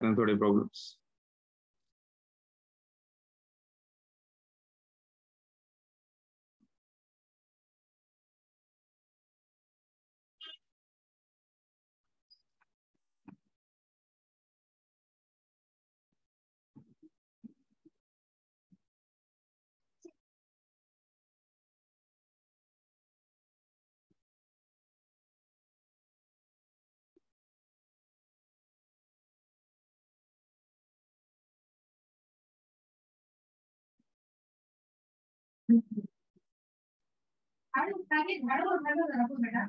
हैं थोड़े प्रॉब्लम्स झाड़ू झाड़ू झाड़ू रखो बेटा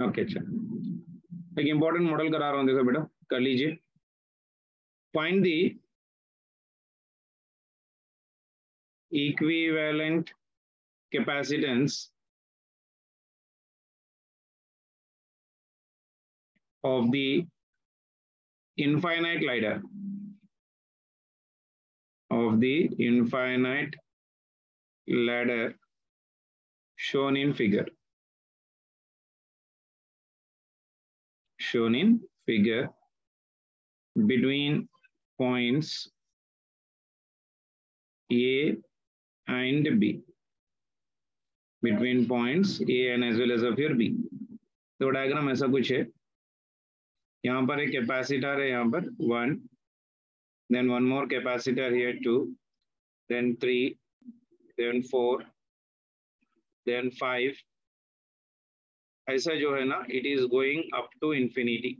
ओके अच्छा एक इंपॉर्टेंट मॉडल करा रहा हूँ देखो बेटा कर लीजिए find the equivalent capacitance of the infinite ladder of the infinite ladder shown in figure shown in figure between points A and B. Between points A and as well as of your B. तो diagram ऐसा कुछ है यहाँ पर एक capacitor है यहाँ पर one then one more capacitor here two then three then four then five ऐसा जो है ना it is going up to infinity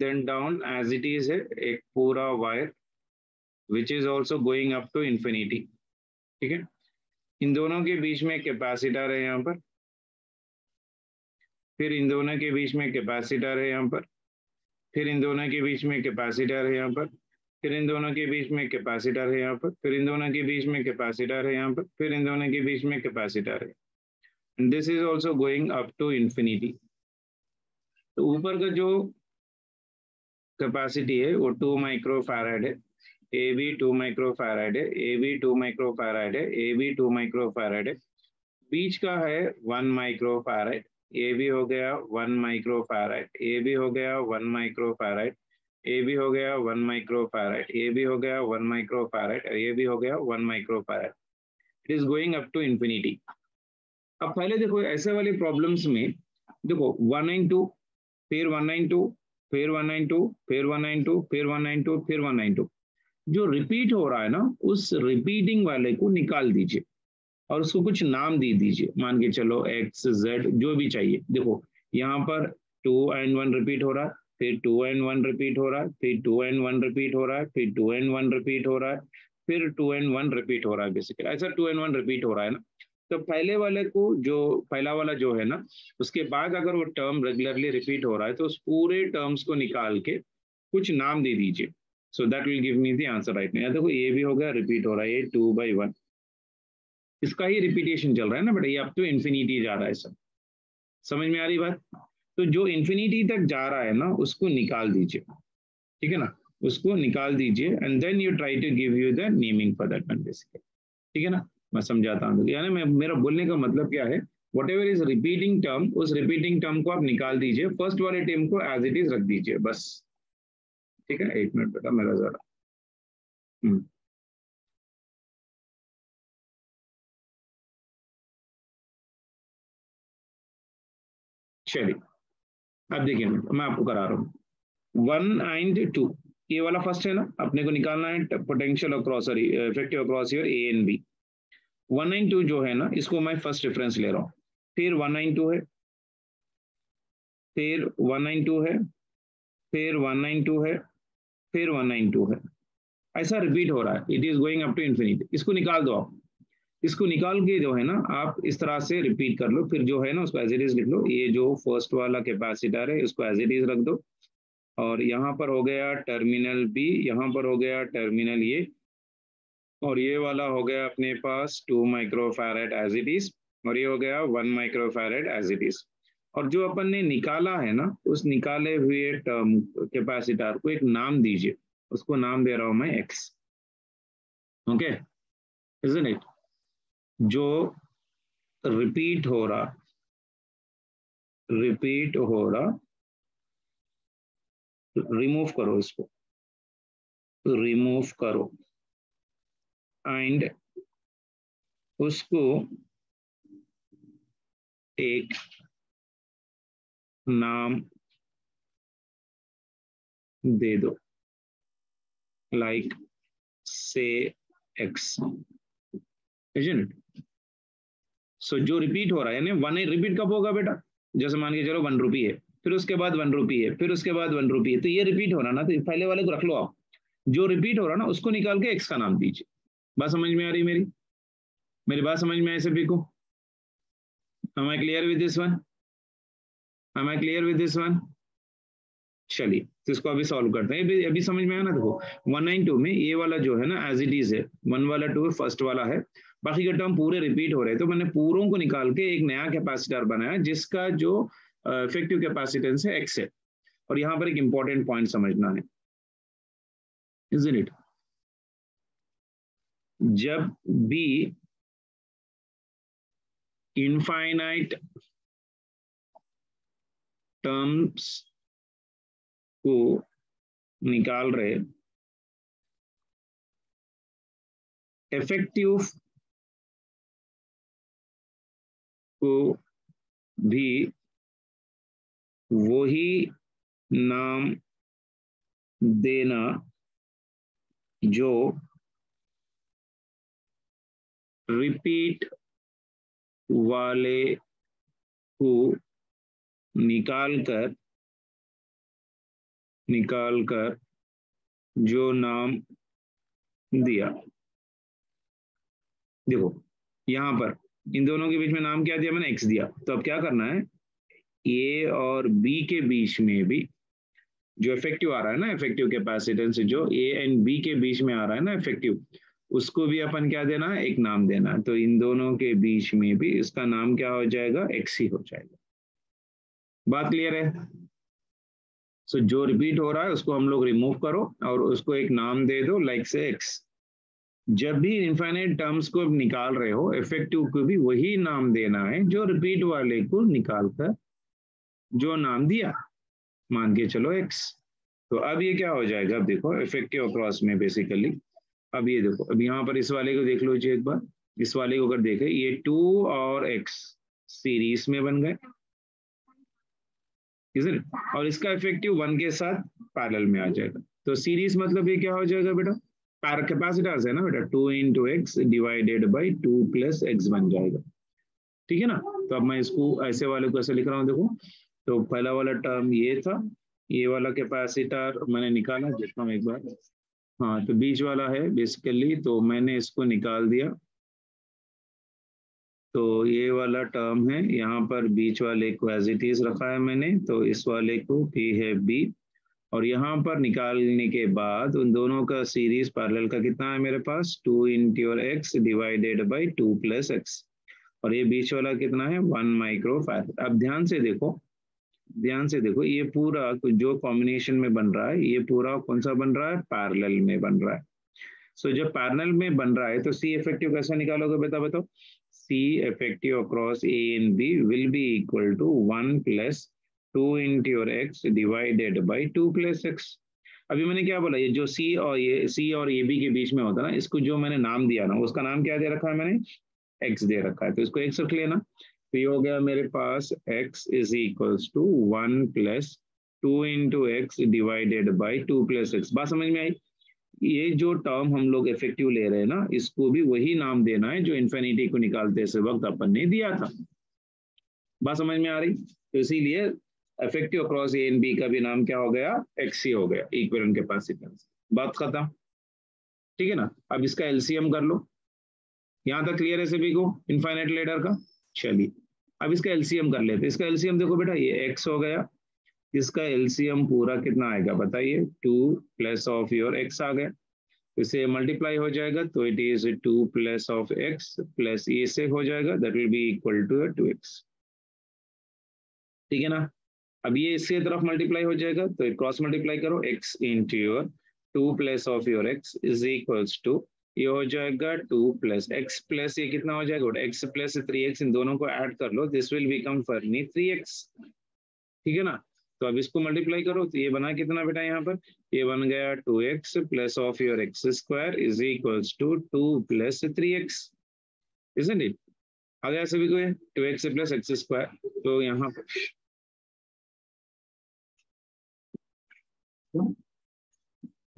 then down as it is है एक पूरा wire which is also going up to infinity ठीक है? इन दोनों के बीच में कैपेसिटर है यहाँ पर। फिर इन दोनों के बीच में कैपेसिटर है यहाँ पर। फिर इन दोनों के बीच में कैपेसिटर है यहाँ पर। फिर इन दोनों के बीच में कैपेसिटर है यहाँ पर। फिर इन दोनों के बीच में कैपेसिटर है यहाँ पर। फिर इन दोनों के बीच में कैपेसिटर है। And is also going up to infinity. तो ऊपर का जो कैपेसिटी है, वो टू माइक्रो फैराड है। A B two micro farad है A B two micro farad है A B two micro farad है। बीच का है वन माइक्रो फैराड ए भी हो गया वन माइक्रो फैराड ए भी हो गया वन माइक्रो फैराड ए भी हो गया वन माइक्रो फैराड ए भी हो गया वन माइक्रो फैराड ए भी हो गया one micro farad it is going up to infinity अब पहले देखो, ऐसे वाले प्रॉब्लम्स में, देखो वन नाइन टू फिर वन नाइन टू फिर वन नाइन टू फिर वन नाइन टू फिर वन नाइन टू फिर वन नाइन टू जो रिपीट हो रहा है ना, उस रिपीटिंग वाले को निकाल दीजिए और उसको कुछ नाम दे दीजिए। मान के चलो एक्स जेड जो भी चाहिए। देखो, यहाँ पर टू एंड वन रिपीट हो रहा है, फिर टू एंड वन रिपीट हो रहा है, फिर टू एंड वन रिपीट हो रहा है, फिर टू एंड वन रिपीट हो रहा है, फिर टू एंड वन रिपीट हो रहा है बेसिकली ऐसा टू एंड वन रिपीट हो रहा है ना। तो पहले वाले को जो, पहला वाला जो है ना, उसके बाद अगर वो टर्म रेगुलरली रिपीट हो रहा है तो उस पूरे टर्म्स को निकाल के कुछ नाम दे दीजिए। So that will give me the answer right में देखो, ये भी हो गया रिपीट हो रहा है टू बाई वन इसका ही रिपीटेशन चल रहा है ना बट, ये अब तो इन्फिनिटी जा रहा है सब। समझ में आ रही बात? तो जो इन्फिनिटी तक जा रहा है ना, उसको निकाल दीजिए। ठीक है ना? उसको निकाल दीजिए and then you try to give you the naming for that one basically ठीक है ना? मैं समझाता हूँ। यानी मैं, मेरा बोलने का मतलब क्या है? Whatever is repeating term उस रिपीटिंग टर्म को आप निकाल दीजिए। फ़र्स्ट वाले टर्म को एज इट इज़ रख दीजिए, बस। ठीक है? एक मिनट बेटा, मेरा जरा। हम्म। चलिए। अब देखिए मैं आपको करा रहा हूँ। वन एंड टू ये वाला फ़र्स्ट है ना? अपने को निकालना है potential across sorry effective across your A and B one nine two जो है ना, इसको मैं फ़र्स्ट रेफरेंस ले रहा हूँ। फिर वन नाइन टू है, फिर वन नाइन टू है, फिर वन नाइन टू है, फिर वन नाइन टू है। ऐसा रिपीट हो रहा है। It is going up to infinity इसको निकाल दो आप। इसको निकाल के जो है ना, आप इस तरह से रिपीट कर लो। फिर जो है ना, उसको एज इट इज़ लिख लो। ये जो फ़र्स्ट वाला कैपेसिटर है, इसको एज इट इज़ रख दो। और यहाँ पर हो गया टर्मिनल बी यहाँ पर हो गया टर्मिनल ये और ये वाला हो गया अपने पास two microfarad as it is और ये हो गया one microfarad as it is और जो अपन ने निकाला है ना, उस निकाले हुए टर्म कैपेसिटर को एक नाम दीजिए। उसको नाम दे रहा हूँ मैं एक्स ओके इजन इट जो रिपीट हो रहा रिपीट हो रहा रिमूव करो इसको। रिमूव करो। एंड उसको एक नाम दे दो। लाइक से एक्स सो जो रिपीट हो रहा है, यानी वन रिपीट कब होगा बेटा? जैसे मान के चलो वन रुपी है, फिर उसके बाद वन रुपी है, फिर उसके बाद वन रुपी है तो ये रिपीट हो रहा ना तो पहले वाले को रख लो आप। जो रिपीट हो रहा ना, उसको निकाल के एक्स का नाम दीजिए। बात समझ में आ रही मेरी? मेरी बात समझ में आए सभी को? Am I clear with this one? Am I clear with this one? चलिए तो इसको अभी सॉल्व करते हैं। अभी अभी समझ में आया ना देखो? वन नाइन टू में ये वाला जो है ना एज इट इज़ है वन वाला टू फ़र्स्ट वाला है। बाकी के टर्म पूरे रिपीट हो रहे हैं तो मैंने पूरों को निकाल के एक नया कैपेसिटर बनाया, जिसका जो इफ़ेक्टिव कैपेसिटेंस है एक्स है। और यहाँ पर एक इंपॉर्टेंट पॉइंट समझना है। इज़ इट जब भी इनफाइनाइट टर्म्स को निकाल रहे इफ़ेक्टिव को भी वही नाम देना जो रिपीट वाले को निकाल कर निकाल कर जो नाम दिया। देखो, यहाँ पर, इन दोनों के बीच में नाम क्या दिया? मैंने एक्स दिया। तो अब क्या करना है? ए और बी के बीच में भी जो इफ़ेक्टिव आ रहा है ना इफ़ेक्टिव कैपेसिटेंस जो ए एंड बी के बीच में आ रहा है ना इफ़ेक्टिव उसको भी अपन क्या देना? है एक नाम देना। तो इन दोनों के बीच में भी इसका नाम क्या हो जाएगा? एक्स ही हो जाएगा। बात क्लियर है? सो जो रिपीट हो रहा है, उसको हम लोग रिमूव करो और उसको एक नाम दे दो लाइक से एक्स जब भी इन्फाइनाइट टर्म्स को निकाल रहे हो इफ़ेक्टिव को भी वही नाम देना है जो रिपीट वाले को निकाल कर जो नाम दिया। मान के चलो एक्स तो अब ये क्या हो जाएगा? अब देखो इफ़ेक्टिव अक्रॉस में बेसिकली अब ये देखो, अब यहाँ पर इस वाले को देख लो जी एक बार। इस वाले को अगर देखे, ये टू और एक्स सीरीज़ में बन गए। और इसका इफ़ेक्टिव वन के साथ पैरल में आ जाएगा। तो सीरीज़ मतलब ये क्या हो जाएगा बेटा? पैर कैपेसिटर्स है ना बेटा? Two into x divided by two plus x बन जाएगा। ठीक है ना? तो अब मैं इसको ऐसे वाले को ऐसे लिख रहा हूँ, देखो। तो पहला वाला टर्म ये था, ये वाला कैपेसिटर मैंने निकाला देखता हूँ एक बार हाँ तो बीच वाला है बेसिकली तो मैंने इसको निकाल दिया। तो ये वाला टर्म है, यहाँ पर बीच वाले को एज इट इज़ रखा है मैंने तो इस वाले को पी है बी और यहाँ पर निकालने के बाद उन दोनों का सीरीज़ पैरेलल का कितना है मेरे पास? Two into x divided by two plus x और ये बीच वाला कितना है? वन माइक्रो अब ध्यान से देखो ध्यान से देखो ये पूरा जो कॉम्बिनेशन में बन रहा है ये पूरा कौन सा बन रहा है? पैरेलल में बन रहा है। सो so, जब पैरेलल में बन रहा है तो सी इफ़ेक्टिव कैसे निकालोगे बता बताओ? C effective across A and B will be equal to one plus two into your x divided by two plus x अभी मैंने क्या बोला ये जो सी और ये सी और ए बी के बीच में होता है ना इसको जो मैंने नाम दिया ना उसका नाम क्या दे रखा है मैंने? एक्स दे रखा है। तो इसको एक्स रख लेना। तो ये हो गया मेरे पास x is equals to one plus two into x divided by two plus x बात समझ में आई? ये जो टर्म हम लोग इफ़ेक्टिव ले रहे हैं ना, इसको भी वही नाम देना है जो इन्फिनिटी को निकालते से वक्त अपन ने दिया था। बात समझ में आ रही? तो इसीलिए effective across A and B का भी नाम क्या हो गया? एक्स ही हो गया इक्विवेलेंट कैपेसिटेंस बात खत्म। ठीक है ना? अब इसका एलसीएम कर लो। यहाँ तक क्लियर है सभी को? इनफाइनाइट लेडर का? चलिए। अब इसका एलसीएम कर लेते हैं। इसका एलसीएम देखो बेटा, ये एक्स हो गया। इसका एलसीएम पूरा कितना आएगा बताइए। Two plus of your x आ गया। इसे मल्टीप्लाई हो जाएगा तो it is two plus of x plus A से हो जाएगा। That will be equal to two x ठीक है ना? अब ये इसके तरफ़ मल्टीप्लाई हो जाएगा तो क्रॉस मल्टीप्लाई करो। X into your two plus of your x is equals to ये हो जाएगा टू प्लस एक्स प्लस ये कितना हो जाएगा? एक्स प्लस थ्री एक्स इन दोनों को ऐड कर लो। This will become for me three x ठीक है ना? तो अब इसको मल्टीप्लाई करो। तो ये बना कितना बेटा यहाँ पर? ये बन गया two x plus of your x square is equals to two plus three x. Isn't it आ गया सभी को ये? Two x plus x square. तो यहाँ पर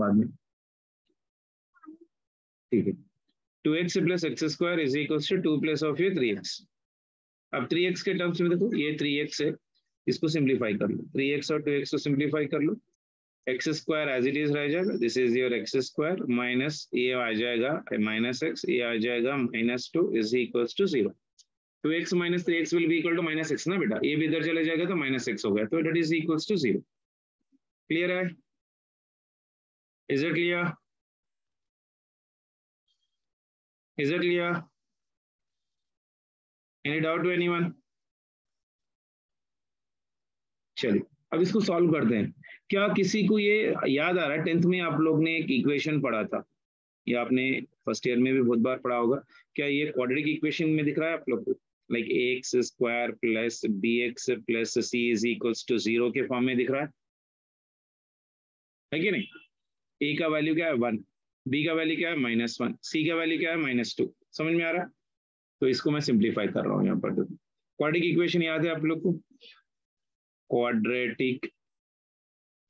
बाद में। ठीक है। Two x plus x square is equal to two plus of ये थ्री एक्स अब थ्री एक्स के टर्म्स में देखो, ये थ्री एक्स है, इसको सिंप्लीफाई कर लो। थ्री एक्स और टू एक्स को सिंप्लीफाई कर लो। X square as it is रह जाएगा this is your x square minus ये आ जाएगा माइनस एक्स ये आ जाएगा minus two is equal to zero two x minus three x will be equal to minus x ना बेटा? ये भी इधर चले जाएगा तो माइनस एक्स हो गया तो it is equal to zero clear है? Is it clear Is it clear? Any doubt to anyone? चलिए, अब इसको सॉल्व करते हैं। क्या किसी को ये याद आ रहा है? टेंथ में आप लोग ने एक इक्वेशन पढ़ा था। ये आपने फ़र्स्ट ईयर में भी बहुत बार पढ़ा होगा। क्या ये क्वाड्रेटिक इक्वेशन में दिख रहा है आप लोग को? Like a x square plus b x plus c is equals to zero के फॉर्म में दिख रहा है। है कि नहीं? ए का वैल्यू क्या है? वन बी का वैल्यू क्या है? माइनस वन सी का वैल्यू क्या है? माइनस टू समझ में आ रहा है? तो इसको मैं सिंप्लीफाई कर रहा हूँ यहाँ पर। क्वाड्रेटिक इक्वेशन याद है आप लोग को? क्वाड्रेटिक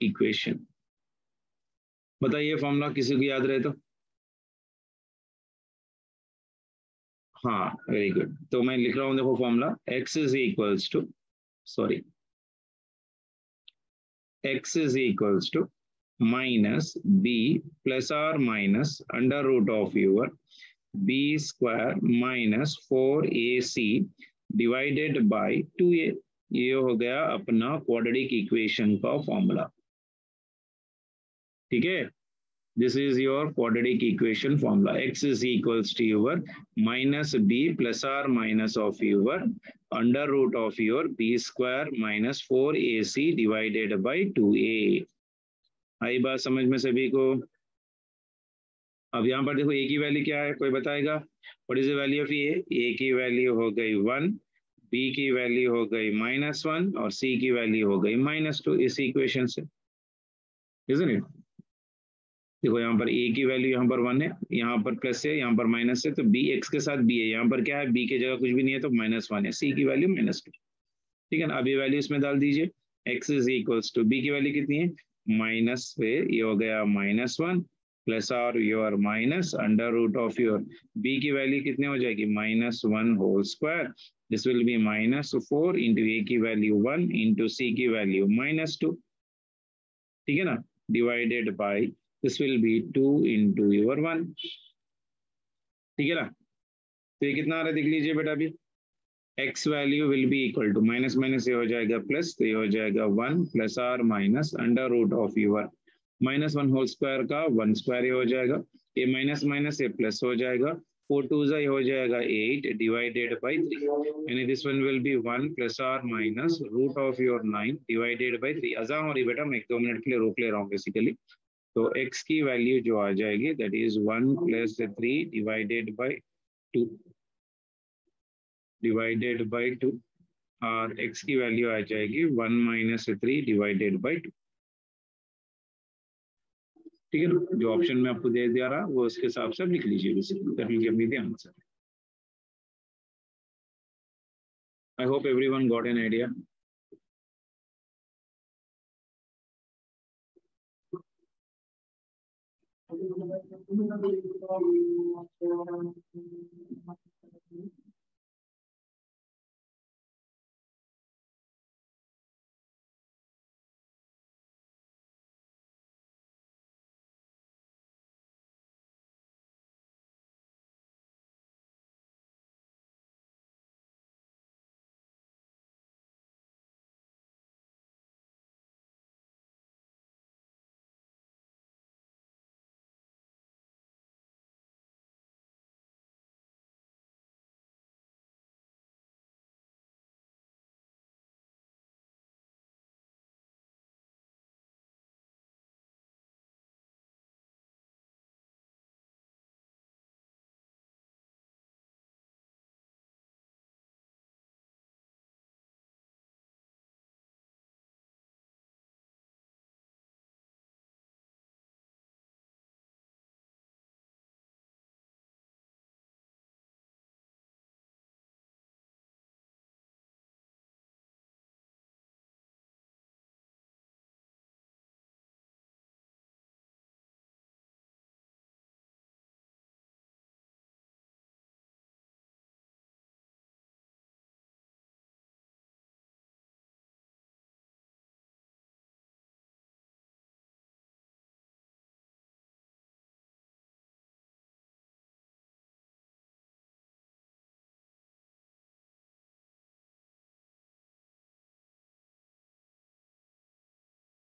इक्वेशन बताइए फॉर्मूला किसी को याद रहे तो? हाँ वेरी गुड तो मैं लिख रहा हूँ देखो formula x is equals to sorry x is equals to minus b plus or minus under root of your b square minus 4ac divided by 2a ये हो गया अपना क्वाड्रेटिक इक्वेशन का फॉर्मूला ठीक है this is your quadratic equation formula x is equals to your minus b plus or minus of your under root of your b square minus 4ac divided by 2a आई बात समझ में सभी को। अब यहाँ पर देखो ए की वैल्यू क्या है? कोई बताएगा? What is the value of a a की वैल्यू हो गई वन बी की वैल्यू हो गई माइनस वन और सी की वैल्यू हो गई माइनस टू इस इक्वेशन से। इट देखो, यहाँ पर ए की वैल्यू यहाँ पर वन है, यहाँ पर प्लस है, यहाँ पर माइनस है तो बी एक्स के साथ बी है। यहाँ पर क्या है? बी के जगह कुछ भी नहीं है तो माइनस वन है। सी की वैल्यू माइनस टू ठीक है ना? अब ये वैल्यू इसमें डाल दीजिए। X is equals to b की वैल्यू कितनी है? माइनस पे ये हो गया माइनस वन प्लस और your minus under root of your b की वैल्यू कितनी हो जाएगी? Minus one whole square this will be minus four into a की वैल्यू वन इंटू सी की वैल्यू माइनस टू ठीक है ना? Divided by this will be two into your one ठीक है ना? तो ये कितना आ रहा है? देख लीजिए बेटा अभी। X value will be equal to minus minus ये हो जाएगा प्लस तो ये हो जाएगा one plus or minus under root of your minus one whole square का वन स्क्वायर ये हो जाएगा. ये माइनस माइनस ये प्लस हो जाएगा. फोर टू जा हो जाएगा एट डिवाइडेड बाई थ्री यानी this one will be one plus or minus root of your nine divided by three अजा हो रही बेटा मैं एक दो मिनट के लिए रोक ले रहा हूँ बेसिकली तो x की वैल्यू जो आ जाएगी that is one plus three divided by two divided by two और x की वैल्यू आ जाएगी one minus three divided by two ठीक है ना? जो ऑप्शन में आपको दे दिया रहा, वो उसके हिसाब से लिख लीजिए answer I hope every one got an idea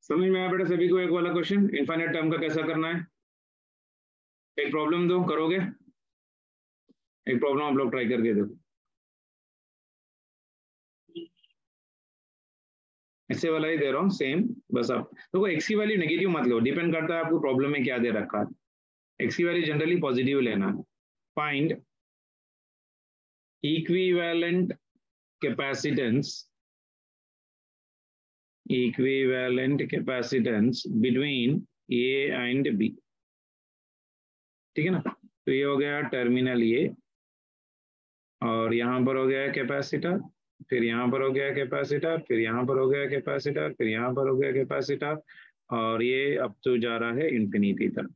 समझ में आया बेटा सभी को एक वाला क्वेश्चन इनफाइनाइट टर्म का कैसा करना है? एक प्रॉब्लम दो, करोगे? एक प्रॉब्लम आप लोग ट्राई करके देखो। ऐसे वाला ही दे रहा हूँ सेम बस आप। देखो एक्स की वैल्यू नेगेटिव मत लो। डिपेंड करता है आपको प्रॉब्लम में क्या दे रखा है। एक्स की वैल्यू जनरली पॉजिटिव लेना find equivalent capacitance equivalent capacitance between A and B. ठीक है ना? तो ये हो गया टर्मिनल ये और यहाँ पर हो गया कैपेसिटर फिर यहाँ पर हो गया कैपेसिटर फिर यहाँ पर हो गया कैपेसिटर फिर यहाँ पर हो गया कैपेसिटर और ये अब तो जा रहा है इंफिनिटी तक।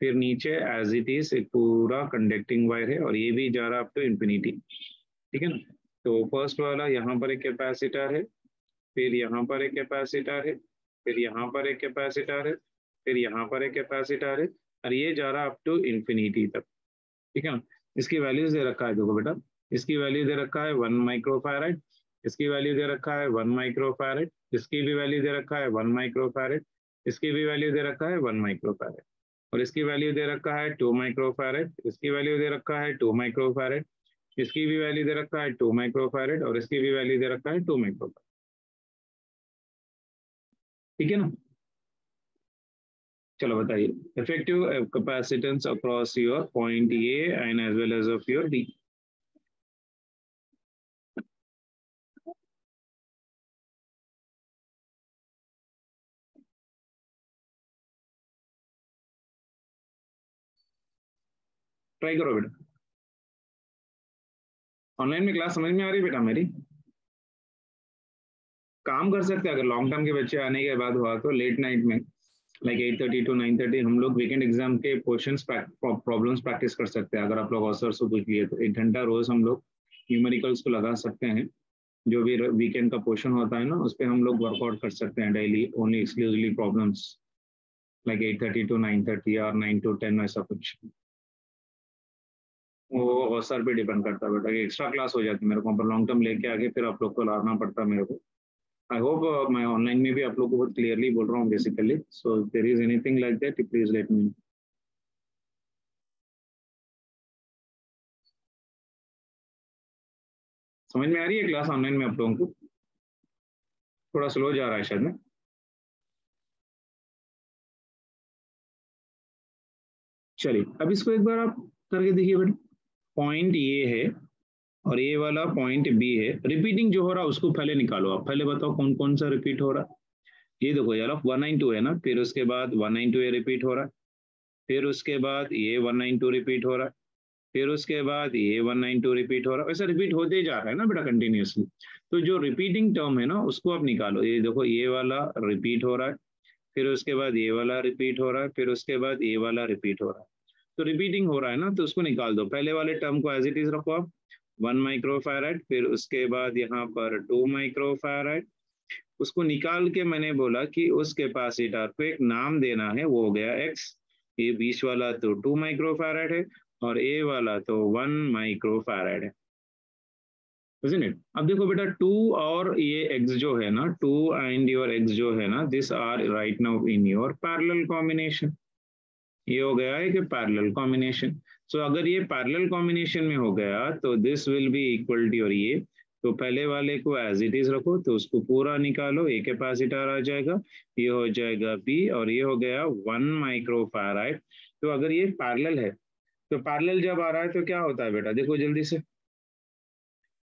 फिर नीचे एज इट इज़ एक पूरा कंडक्टिंग वायर है और ये भी जा रहा है अब टू इंफिनिटी ठीक है ना? तो फ़र्स्ट वाला यहाँ पर एक कैपेसिटर है फिर यहाँ पर एक कैपेसिटर है, फिर यहाँ पर एक कैपेसिटर है, फिर यहाँ पर एक कैपेसिटर है, और ये जा रहा अप टू इंफिनिटी तक। ठीक है? इसकी वैल्यूज़ दे रखा है, देखो बेटा। इसकी वैल्यू दे रखा है वन माइक्रोफैरेड इसकी वैल्यू दे रखा है वन माइक्रोफैरेड इसकी भी वैल्यू दे रखा है वन माइक्रोफैरेड इसकी भी वैल्यू दे रखा है वन माइक्रोफैरेड और इसकी वैल्यू दे रखा है टू माइक्रोफैरेड इसकी वैल्यू दे रखा है टू माइक्रोफैरेड इसकी भी वैल्यू दे रखा है टू माइक्रोफैरेड और इसकी भी वैल्यू दे रखा है टू माइक्रोफैरेड ठीक है ना? चलो बताइए। Effective capacitance across your point A and as well as of your D try करो बेटा। ऑनलाइन में क्लास समझ में आ रही है बेटा मेरी? काम कर सकते हैं। अगर लॉन्ग टर्म के बच्चे आने के बाद हुआ तो लेट नाइट में like eight thirty to nine thirty हम लोग वीकेंड एग्ज़ाम के क्वेश्चन प्रॉब्लम्स प्रैक्टिस कर सकते हैं। अगर आप लोग अवसर से पूछ लिए तो एक घंटा रोज हम लोग न्यूमेरिकल्स को लगा सकते हैं। जो भी वीकेंड का पोर्शन होता है ना, उस पर हम लोग वर्कआउट कर सकते हैं daily only exclusively problems like eight thirty to nine thirty और नाइन टू टेन ऐसा कुछ। वो अवसर पे डिपेंड करता है बेटा एक्स्ट्रा क्लास हो जाती है मेरे को लॉन्ग टर्म लेके आगे फिर आप लोग को लाना पड़ता है मेरे को। आई होप मैं ऑनलाइन में भी आप लोग को बहुत क्लियरली बोल रहा हूँ basically so there is anything like that please let me समझ में आ रही है क्लास ऑनलाइन में आप लोगों को? थोड़ा स्लो जा रहा है शायद में चलिए, अब इसको एक बार आप करके देखिए बेटा। पॉइंट ये है और ये वाला पॉइंट बी है। रिपीटिंग जो हो रहा है उसको पहले निकालो आप। पहले बताओ कौन कौन सा रिपीट हो रहा। ये देखो यार वन नाइन टू है ना, फिर उसके बाद वन नाइन टू ये रिपीट हो रहा। फिर उसके बाद ये वन नाइन टू रिपीट हो रहा। फिर उसके बाद ये वन नाइन टू रिपीट हो रहा। वैसा रिपीट होते जा रहा है ना बेटा कंटिन्यूसली तो जो रिपीटिंग टर्म है ना, उसको आप निकालो। ये देखो, ये वाला रिपीट हो रहा है। फिर उसके बाद ये वाला रिपीट हो रहा है। फिर उसके बाद ये वाला रिपीट हो रहा है। तो रिपीटिंग हो रहा है ना तो उसको निकाल दो। पहले वाले टर्म को एज इट इज़ रखो आप। वन माइक्रोफैराइड फिर उसके बाद यहाँ पर टू माइक्रोफैराइड उसको निकाल के मैंने बोला कि उस कैपेसिटर को एक नाम देना है, वो हो गया एक्स ये बीच वाला तो टू माइक्रोफैराइड है और ए वाला तो वन माइक्रोफैराइड है। इट अब देखो बेटा, टू और ये एक्स जो है ना, टू एंड योर एक्स जो है ना this are right now in your parallel combination ये हो गया है कि पैरेलल कॉम्बिनेशन सो so, अगर ये पैरेलल कॉम्बिनेशन में हो गया तो this will be equal to और ये तो पहले वाले को एज इट इज़ रखो तो उसको पूरा निकालो ए कैपेसिटर आ जाएगा ये हो जाएगा बी और ये हो गया वन माइक्रोफैराइड तो अगर ये पैरेलल है तो पैरेलल जब आ रहा है तो क्या होता है बेटा? देखो जल्दी से।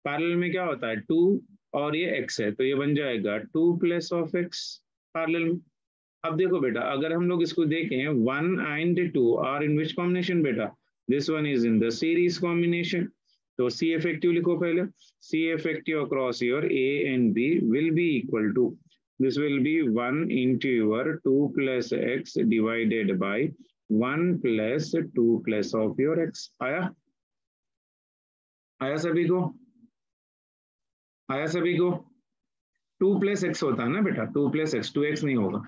पैरेलल में क्या होता है? टू और ये एक्स है तो ये बन जाएगा two plus of x parallel में अब देखो बेटा अगर हम लोग इसको देखें one and two are in which combination बेटा? This one is in the series combination तो सी इफ़ेक्टिव लिखो पहले C effective across your A and B will be equal to this will be 1 into your 2 plus x divided by 1 plus 2 plus of your x. आया? आया सभी को? आया सभी को? 2 प्लस एक्स होता है ना बेटा? 2 प्लस एक्स टू एक्स नहीं होगा।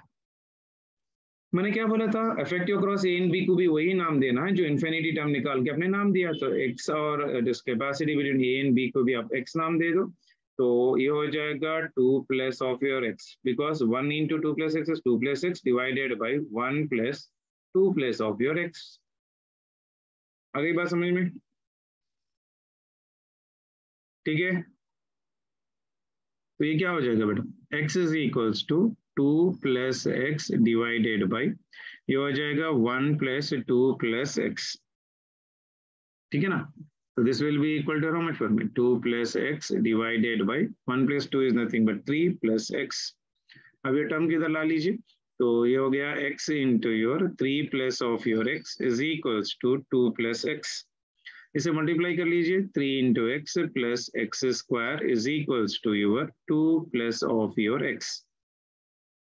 मैंने क्या बोला था? Effective cross A and B को भी वही नाम देना है जो इन्फिनिटी टर्म निकाल के अपने नाम दिया। तो एक्स और capacity between A and B को भी आप एक्स नाम दे दो। तो ये हो जाएगा two plus of your x because one into two plus x two plus x divided by one plus two plus of your x गई बात समझ में? ठीक है? तो ये क्या हो जाएगा बेटा? X is equals to two plus x divided by ये हो जाएगा one plus two plus x. ठीक है ना? तो this will be equal to रोमेट फॉर्मी two plus x divided by one plus two is nothing but three plus x. अब ये term किधर ला लीजिए? तो ये हो गया x into your three plus of your x is equal to two plus x. इसे multiply कर लीजिए, three into x plus x square is equal to your two plus of your x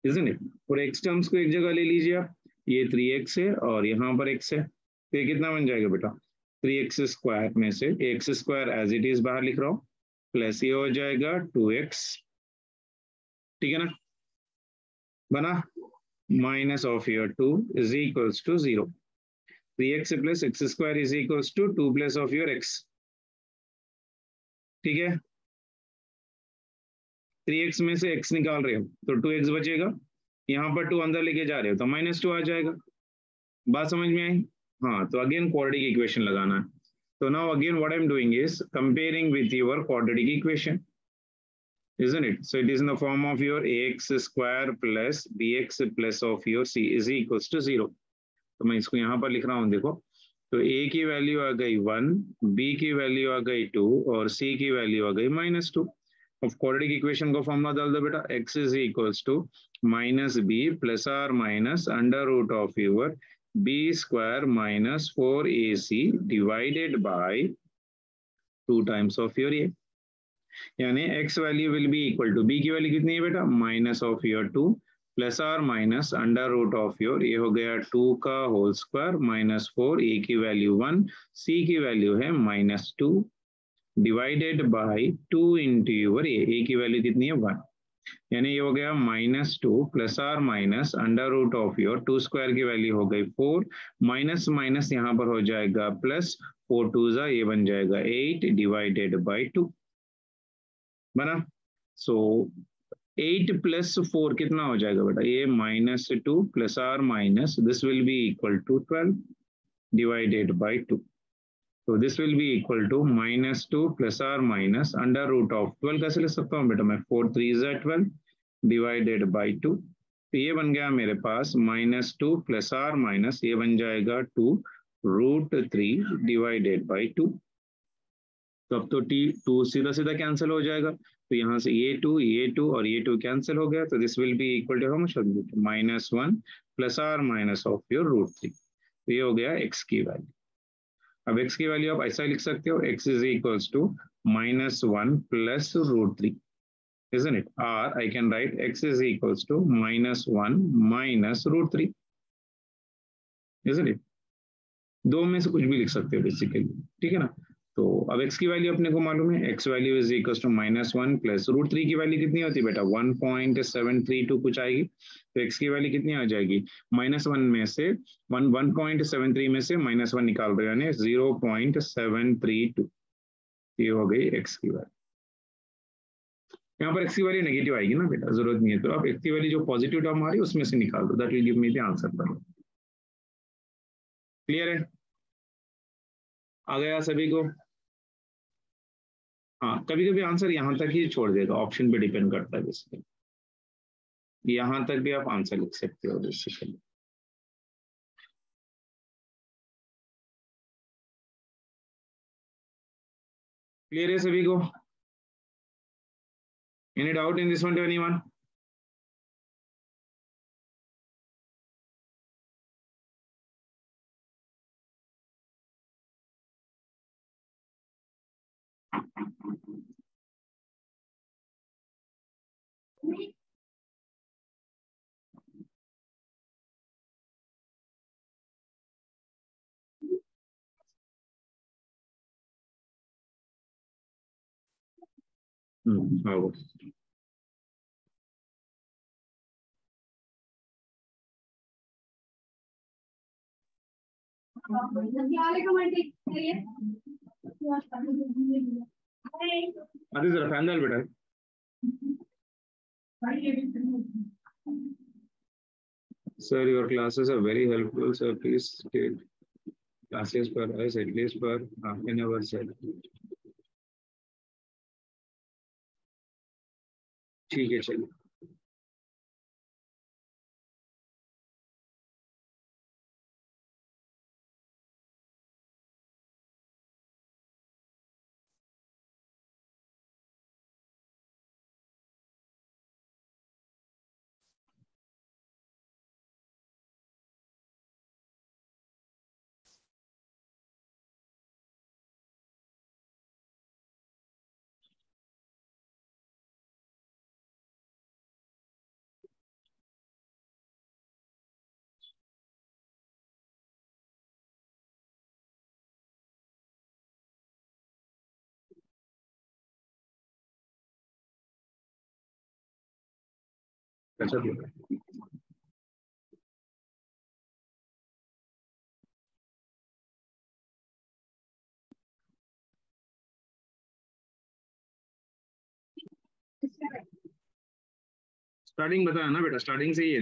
Isn't it? और x terms को एक जगह ले लीजिए आप। ये 3x है और यहाँ पर x है। तो ये कितना बन जाएगा बेटा? थ्री एक्स स्क्वायर में से x square as it is बाहर लिख रहा हूँ। प्लस ये हो जाएगा टू एक्स ठीक है ना? बना? Minus of your two is equals to zero three x plus x square is equals to two plus of your x ठीक है? थ्री एक्स में से एक्स निकाल रहे हो तो टू एक्स बचेगा। यहाँ पर टू अंदर लेके जा रहे हो तो माइनस टू आ जाएगा। बात समझ में आई? हाँ तो अगेन क्वाड्रेटिक इक्वेशन लगाना है। तो now again what I am doing is comparing with your quadratic equation isn't it? So it is in the form of your ax square plus bx plus of your c is equals to zero तो मैं इसको यहाँ पर लिख रहा हूँ, देखो। तो a की वैल्यू आ गई वन b की वैल्यू आ गई टू और c की वैल्यू आ गई minus two of quadratic equation को फॉर्मूला डाल दो बेटा x is equals to minus b plus or minus under root of your b square minus 4ac divided by 2 times of your a यानी x value will be equal to b की value कितनी है बेटा minus of your two plus or minus under root of your ये हो गया two का whole square minus four A की वैल्यू वन c की वैल्यू है minus two divided by two into your A A की वैल्यू कितनी है? वन यानी ये हो गया minus two plus or minus under root of your two square की वैल्यू हो गई फोर माइनस माइनस यहाँ पर हो जाएगा प्लस फोर टू जा ये बन जाएगा एट डिवाइडेड बाई टू बना सो एट प्लस फोर कितना हो जाएगा बेटा? ये minus two plus or minus this will be equal to twelve divided by two So this will be equal to minus 2 plus or minus under root of 12 कैसे लिख सकता हूँ बेटा मैं? 4 3 is 12 divided by 2 तो ये बन गया मेरे पास minus two plus or minus ये बन जाएगा two root three divided by two तो अब तो टी टू सीधा सीधा कैंसिल हो जाएगा। तो यहाँ से ये टू ये टू और ये टू कैंसिल हो गया। तो this will be equal to हम minus one plus or minus of your root three तो ये हो गया एक्स की वैल्यू अब x की वैल्यू आप ऐसा लिख सकते हो, x is equals to minus one plus root three isn't it? Or i can write x is equals to minus 1 minus root 3 isn't it? दो में से कुछ भी लिख सकते हो बेसिकली ठीक है ना? तो अब x की वैल्यू अपने को मालूम है? x value is equals to minus one plus root three की वैल्यू कितनी होती है बेटा? One point seven three two कुछ आएगी। तो x की वैल्यू कितनी आ जाएगी? माइनस वन में से one one point seven three में से माइनस वन निकाल रहे हैं zero point seven three two ये हो गई x की वैल्यू यहाँ पर x की वैल्यू नेगेटिव आएगी ना बेटा? ज़रूरत नहीं है। तो आप x की वैल्यू जो पॉजिटिव टर्म आ रही है, उसमें से निकाल दो। That will give me the answer clear है? आ गया सभी को? हाँ कभी कभी आंसर यहाँ तक ही छोड़ देगा। ऑप्शन पे डिपेंड करता है बेसिकली यहाँ तक भी आप आंसर लिख सकते हो बेसिकली क्लियर है सभी को? Any doubt in this one to any to Hmm, oh. अरे जरा फ़ैन डाल बेटा Sir, your classes are very helpful. Sir, please take classes for us at least for half an hour. Sir. ठीक है चलिए स्टार्टिंग बताया ना बेटा स्टार्टिंग से ही है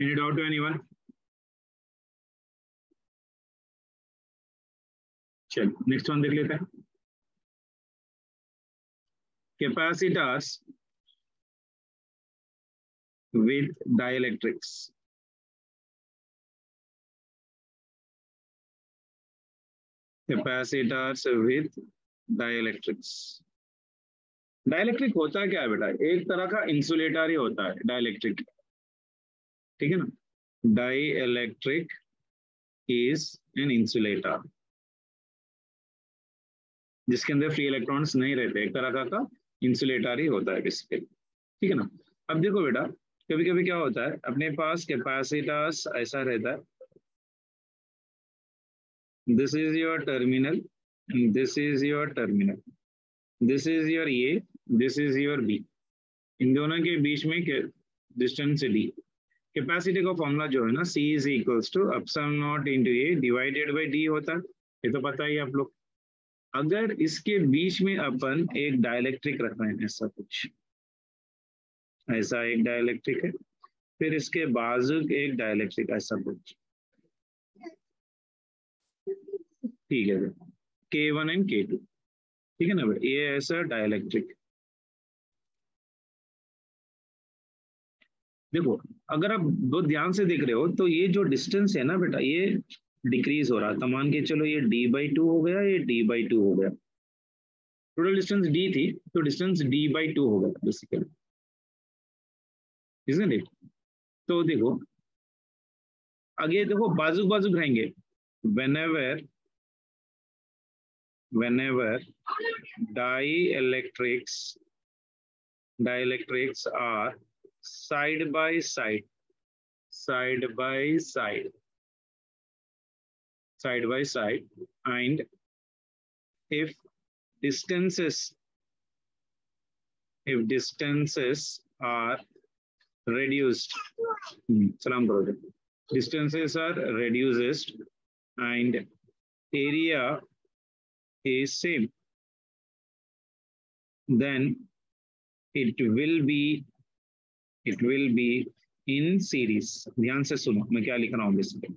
Any doubt to anyone? चल नेक्स्ट वन देख लेते हैं capacitors with dielectrics capacitors with dielectrics dielectric होता है क्या है बेटा एक तरह का इंसुलेटर ही होता है डायलैक्ट्रिक ठीक है ना? Dielectric is an insulator जिसके अंदर फ्री इलेक्ट्रॉन्स नहीं रहते, एक तरह का इंसुलेटर ही होता है बेसिकली ठीक है ना? अब देखो बेटा कभी कभी क्या होता है, अपने पास कैपेसिटर्स ऐसा रहता है। This is your terminal this is your terminal this is your A this is your B इन दोनों के बीच में डिस्टेंस डी कैपेसिटी का फॉर्मूला जो है ना C is equals to epsilon naught into A divided by D होता है। ये तो पता ही आप लोग। अगर इसके बीच में अपन एक डायलैक्ट्रिक रख रहे हैं, ऐसा कुछ। ऐसा एक डायलैक्ट्रिक है, फिर इसके बाजू एक डायलैक्ट्रिक ऐसा कुछ। ठीक है K one and K two ठीक है ना भाई? ये ऐसा डायलैक्ट्रिक देखो अगर आप दो ध्यान से देख रहे हो तो ये जो डिस्टेंस है ना बेटा, ये डिक्रीज हो रहा है। तो मान के चलो ये डी बाई टू हो गया, ये डी बाई टू हो गया। टोटल डिस्टेंस डी थी तो डिस्टेंस डी बाई टू हो गया बेसिकली इज़ तो देखो, आगे देखो बाजू बाजू रहेंगे ever whenever dielectrics dielectrics are side by side. Side by side. Side by side. And if distances if distances are reduced salam distances are reduced and area is same then it will be it will be in series. ध्यान से सुनो, मैं क्या लिख रहा हूँ basically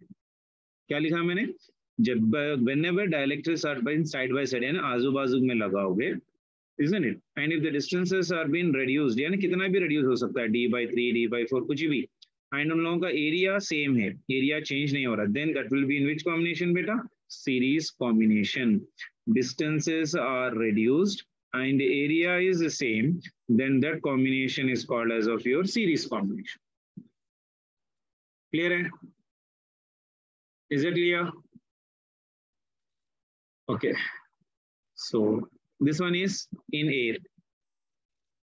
क्या लिखा मैंने? जब वेन एवर डायलेक्ट्रिक्स आर बाइन साइड बाय साइड यानी आजू बाजू में लगाओगे, isn't it? And if the distances are being reduced, यानी कितना भी reduce हो सकता है, d by 3 d by 4 कुछ भी एंड उन लोगों का एरिया सेम है एरिया चेंज नहीं हो रहा then that will be in which combination बेटा? Series combination distances are reduced and the area is the same, then that combination is called as of your series combination. Clear? Is it clear? Okay. So this one is in air.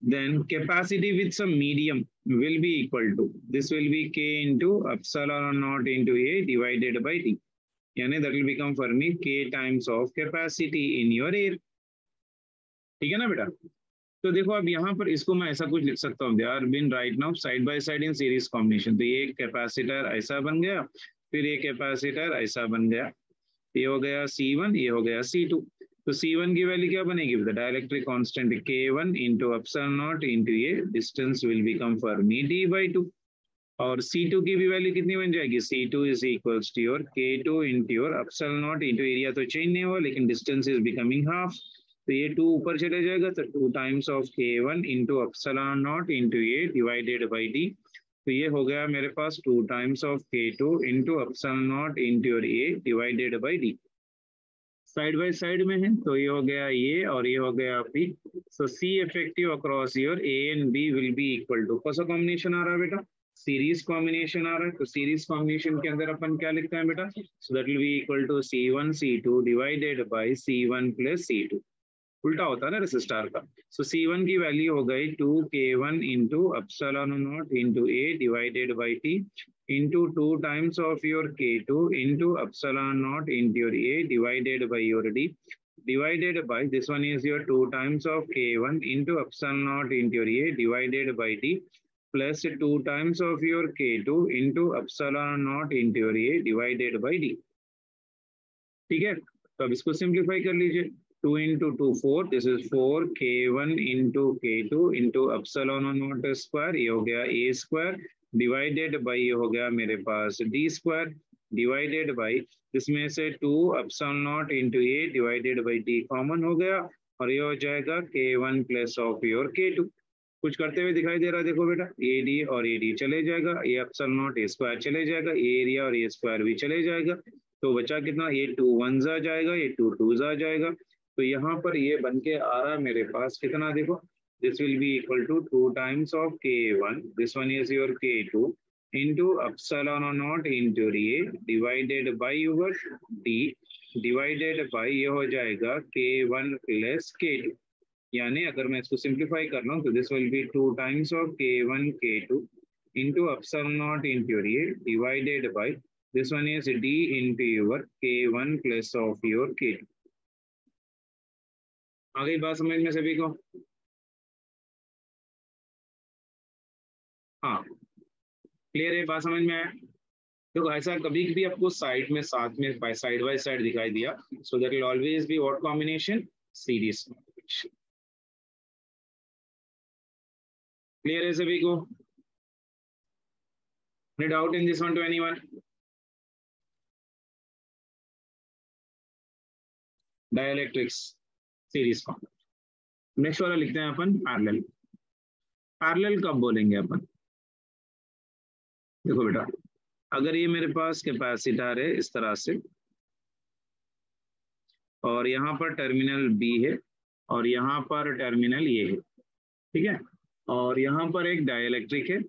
Then capacity with some medium will be equal to, this will be K into epsilon naught into A divided by T. And that will become for me K times of capacity in your air. ठीक है ना बेटा? तो देखो अब यहाँ पर इसको मैं ऐसा कुछ लिख सकता हूँ। They are been right now side by side in series combination तो ये कैपेसिटर ऐसा बन गया, फिर ये कैपेसिटर ऐसा बन गया। ये हो गया सी वन ये हो गया सी टू तो सी वन की वैल्यू क्या बनेगी dielectric constant K one into epsilon naught into ये distance will become for me D by two और C2 की भी वैल्यू कितनी बन जाएगी? C2 is equals to your K2 into your epsilon naught into area तो चेंज नहीं हुआ, लेकिन डिस्टेंस इज़ बिकमिंग हाफ़ तो ये टू ऊपर चले जाएगा तो two times of K one into epsilon naught into A divided by D तो ये हो गया मेरे पास two times of K two into epsilon naught into A divided by D side by side में है तो ये हो गया ये और ये हो गया B so C effective across your A and B will be equal to कौन सा कॉम्बिनेशन आ रहा है बेटा? सीरीज़ कॉम्बिनेशन आ रहा है तो सीरीज़ कॉम्बिनेशन के अंदर अपन क्या लिखते हैं बेटा? So that will be equal to C one C two divided by C one plus C two उल्टा होता है ना रेसिस्टार का सो सी वन की वैल्यू हो गई two K one into epsilon naught into A divided by T into two times of your K two into epsilon naught into your A divided by your D divided by this one is your two times of k1 into epsilon naught into your a divided by d plus 2 times of your K2 into epsilon naught into your A divided by D. ठीक है तो अब इसको simplify कर लीजिए 2 into 2 4 this is 4 K1 into K2 into epsilon naught square. ये हो गया A square डिवाइडेड बाई ये हो गया मेरे पास डी स्क्वायर डिवाइडेड बाई इसमें से two epsilon naught into A divided by D common हो गया और ये हो जाएगा K one plus of your K two कुछ करते हुए दिखाई दे रहा है? देखो बेटा ए डी और ए डी चले जाएगा A epsilon naught A square चले जाएगा ए एरिया और ए स्क्वायर भी चले जाएगा। तो बचा कितना? ये टू वन जा जाएगा ये टू टू जा जाएगा। तो यहाँ पर ये बन के आ रहा है मेरे पास कितना देखो? This will be equal to two times of K one this one is your K two into epsilon naught into ray divided by your D divided by ये हो जाएगा K one plus K two यानी अगर मैं इसको simplify कर लू तो this will be two times of K one K two into epsilon naught into ray divided by this one is D into your K one plus of your K two आ गई बात समझ में सभी को? हाँ। क्लियर है? बात समझ में आया? देखो ऐसा कभी भी आपको साइड में, साथ में साइड बाय साइड दिखाई दिया। So that will always be what combination series clear है सभी को? Any doubt in this one to anyone? Dielectrics. Series form next वाला लिखते हैं अपन पैरेलल पैरेलल कब बोलेंगे अपन? देखो बेटा, अगर ये मेरे पास कैपेसिटर है इस तरह से, और यहाँ पर टर्मिनल बी है, और यहाँ पर टर्मिनल ये है, ठीक है? और यहाँ पर एक डाइलेक्ट्रिक है,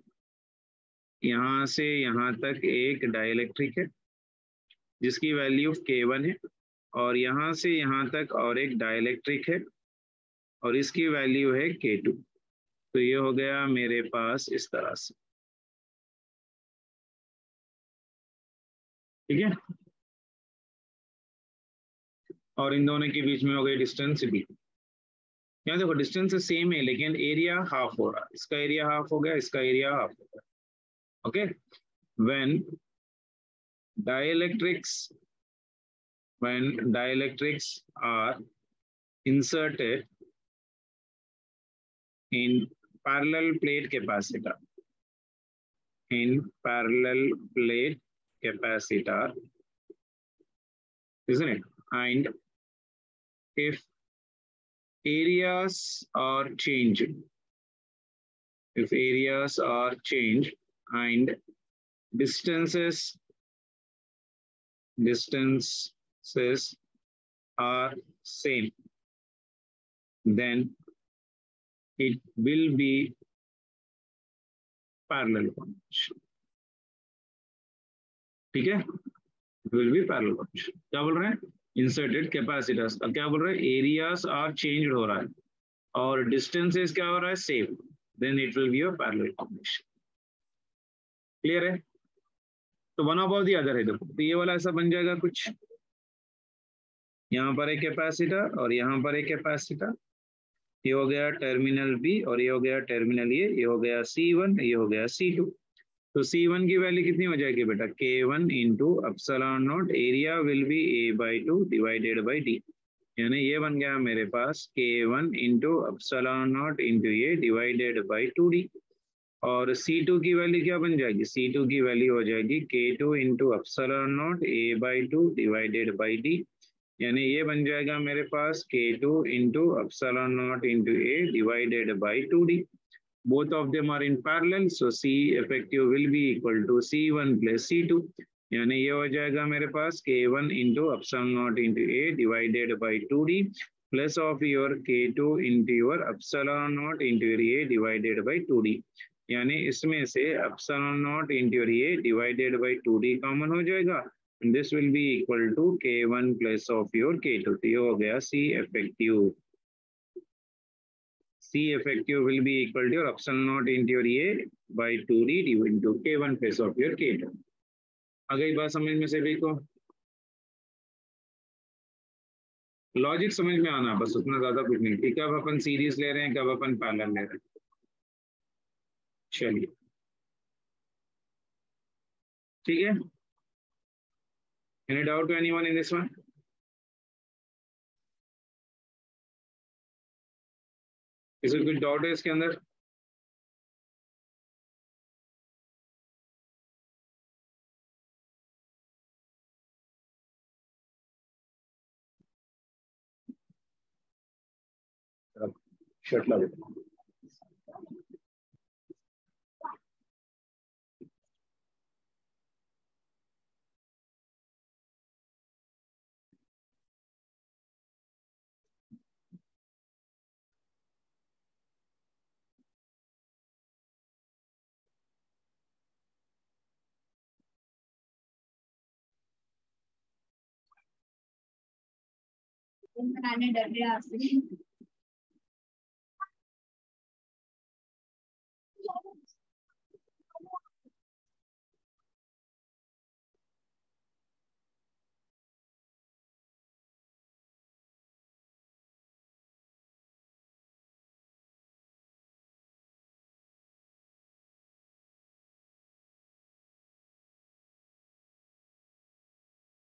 यहाँ से यहाँ तक एक डाइलेक्ट्रिक है, जिसकी वैल्यू के वन है। और यहाँ से यहाँ तक और एक डाइलेक्ट्रिक है और इसकी वैल्यू है के टू तो ये हो गया मेरे पास इस तरह से। ठीक है? और इन दोनों के बीच में हो गई डिस्टेंस भी यहाँ देखो डिस्टेंस सेम है, लेकिन एरिया हाफ़ हो रहा है। इसका एरिया हाफ़ हो गया, इसका एरिया हाफ़ हो गया। Okay when dielectrics when dielectrics are inserted in parallel plate capacitor. In parallel plate capacitor isn't it? And if areas are changed if areas are changed and distances distances are same, then it will be parallel combination ठीक है? It will be parallel क्या बोल रहे हैं? Inserted capacitors क्या बोल रहे हैं? एरियाज़ आर चेंज हो रहा है। और डिस्टेंसेस क्या हो रहा है? Same then it will be a parallel combination clear है? तो वन ऑफ़ दी अदर है। देखो तो ये वाला ऐसा बन जाएगा कुछ। यहाँ पर एक कैपेसिटर और यहाँ पर एक कैपेसिटर ये हो गया टर्मिनल बी और ये हो गया टर्मिनल ए ये हो गया सी वन ये हो गया सी टू तो सी वन की वैल्यू कितनी हो जाएगी बेटा? K one into epsilon naught area will be A by two divided by D यानी ये बन गया मेरे पास K one into epsilon naught into A divided by two D और C2 की वैल्यू क्या बन जाएगी? C2 की वैल्यू हो जाएगी K2 into epsilon naught A by two divided by D यानी ये बन जाएगा मेरे पास K2 into epsilon naught into A divided by two D both of them are in parallel, so C effective will be equal to C1 plus C2 यानी ये हो जाएगा मेरे पास K1 into epsilon naught into A divided by two D plus of your K2 into your epsilon naught into A divided by two D यानी इसमें से epsilon naught into A divided by 2d common हो जाएगा। This will be equal to k1 plus of your k2 तो ये हो गया c effective. C effective will be equal to your epsilon naught into your a by 2d into k1 plus of your k2 आ गई बात समझ में सभी को? लॉजिक समझ में आना, बस उतना ज़्यादा कुछ नहीं। है, अब अपन सीरीज़ ले रहे हैं, कब अपन पैरेलल ले रहे हैं? चलिए। ठीक है? Any doubt to anyone in this one? Is it good doubt है इसके Shut up. बनाने डर गया आपसे।